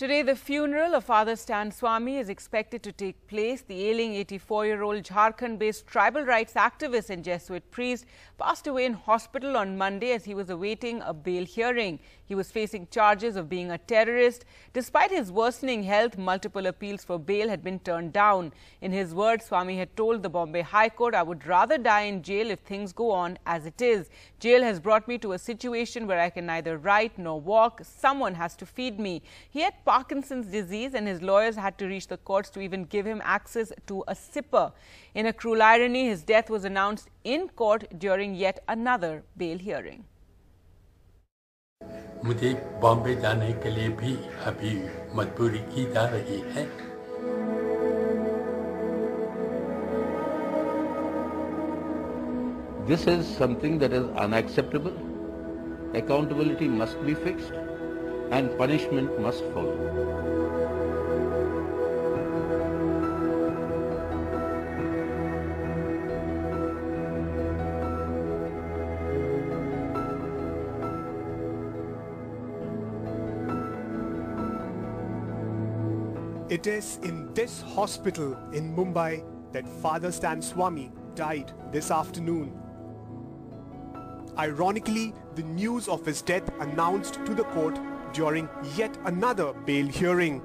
Today, the funeral of Father Stan Swamy is expected to take place. The ailing 84-year-old Jharkhand-based tribal rights activist and Jesuit priest passed away in hospital on Monday as he was awaiting a bail hearing. He was facing charges of being a terrorist. Despite his worsening health, multiple appeals for bail had been turned down. In his words, Swamy had told the Bombay High Court, I would rather die in jail if things go on as it is. Jail has brought me to a situation where I can neither write nor walk. Someone has to feed me. He had Parkinson's disease and his lawyers had to reach the courts to even give him access to a sipper. In a cruel irony, his death was announced in court during yet another bail hearing. मुझे बॉम्बे जाने के लिए भी अभी मजबूरी की जा रही है This is something that is unacceptable. Accountability must be fixed and punishment must follow. It is in this hospital in Mumbai that Father Stan Swamy died this afternoon. Ironically, the news of his death announced to the court during yet another bail hearing.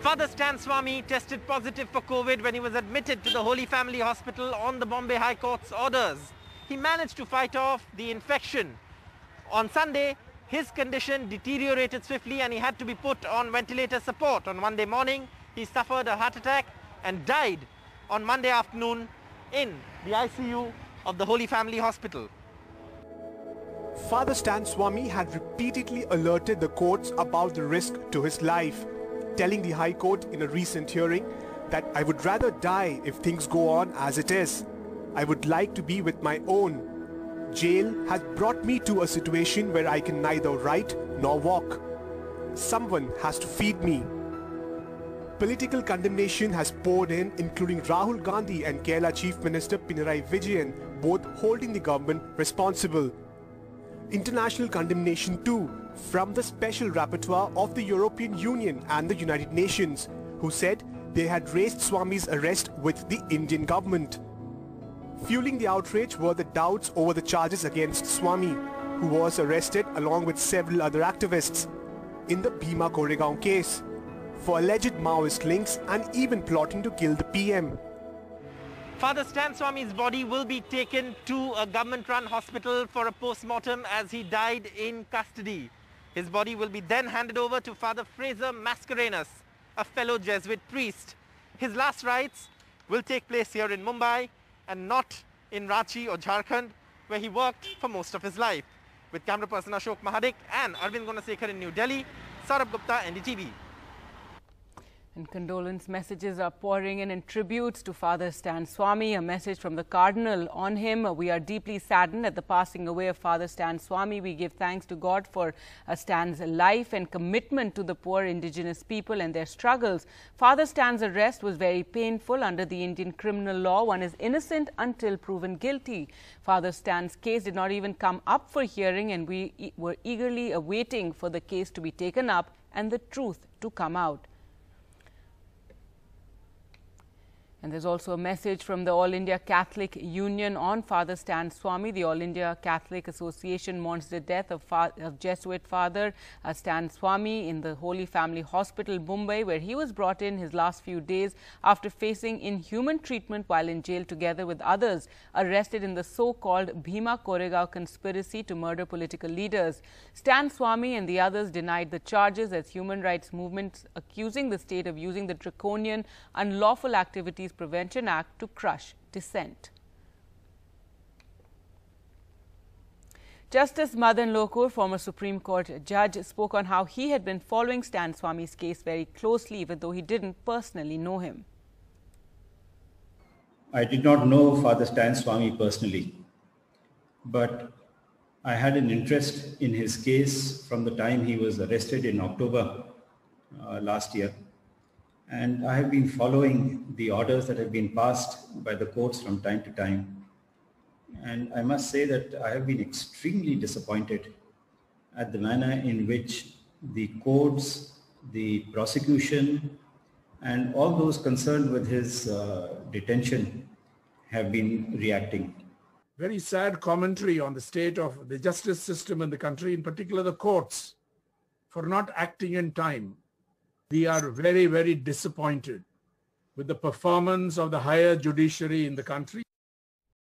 Father Stan Swamy tested positive for COVID when he was admitted to the Holy Family Hospital on the Bombay High Court's orders. He managed to fight off the infection. On Sunday, his condition deteriorated swiftly and he had to be put on ventilator support. On Monday morning, he suffered a heart attack and died on Monday afternoon in the ICU of the Holy Family Hospital. Father Stan Swamy had repeatedly alerted the courts about the risk to his life, telling the High Court in a recent hearing that I would rather die if things go on as it is. I would like to be with my own. Jail has brought me to a situation where I can neither write nor walk. Someone has to feed me. Political condemnation has poured in, including Rahul Gandhi and Kerala Chief Minister Pinarayi Vijayan, both holding the government responsible. International condemnation too from the special rapporteur of the European Union and the United Nations, who said they had raised Swamy's arrest with the Indian government. Fueling the outrage were the doubts over the charges against Swamy, who was arrested along with several other activists in the Bhima Koregaon case for alleged Maoist links and even plotting to kill the PM. Father Stan Swamy's body will be taken to a government-run hospital for a post-mortem as he died in custody. His body will be then handed over to Father Fraser Mascarenhas, a fellow Jesuit priest. His last rites will take place here in Mumbai and not in Ranchi or Jharkhand, where he worked for most of his life. With camera person Ashok Mahadik and Arvind Gunasekar in New Delhi, Saurabh Gupta, NDTV. And condolence messages are pouring in and tributes to Father Stan Swamy. A message from the Cardinal on him. We are deeply saddened at the passing away of Father Stan Swamy. We give thanks to God for uh, Stan's life and commitment to the poor indigenous people and their struggles. Father Stan's arrest was very painful. Under the Indian criminal law, one is innocent until proven guilty. Father Stan's case did not even come up for hearing, and we were eagerly awaiting for the case to be taken up and the truth to come out. And there's also a message from the All India Catholic Union on Father Stan Swamy. The All India Catholic Association mourns the death of, of Jesuit Father uh, Stan Swamy in the Holy Family Hospital, Mumbai, where he was brought in his last few days after facing inhuman treatment while in jail together with others arrested in the so-called Bhima Koregaon conspiracy to murder political leaders. Stan Swamy and the others denied the charges as human rights movements accusing the state of using the draconian, unlawful activities Prevention Act to crush dissent. Justice Madan Lokur, former Supreme Court judge, spoke on how he had been following Stan Swamy's case very closely, even though he didn't personally know him. I did not know Father Stan Swamy personally, but I had an interest in his case from the time he was arrested in October uh, last year and I have been following the orders that have been passed by the courts from time to time. And I must say that I have been extremely disappointed at the manner in which the courts the prosecution, and all those concerned with his uh, detention have been reacting. Very sad commentary on the state of the justice system in the country, in particular the courts, for not acting in time. We are very, very disappointed with the performance of the higher judiciary in the country.